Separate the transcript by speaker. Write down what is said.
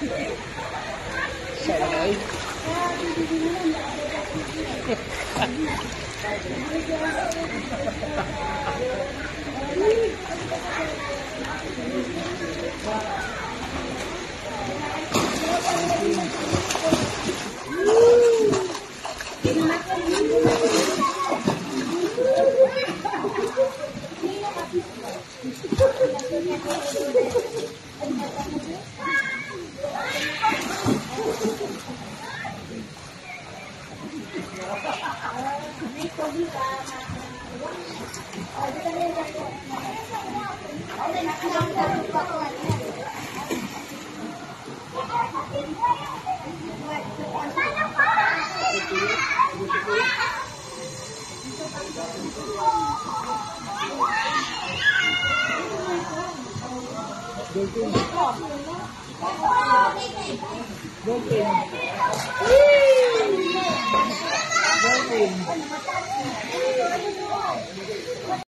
Speaker 1: Sợ đấy Don't 对，那你们担心什么？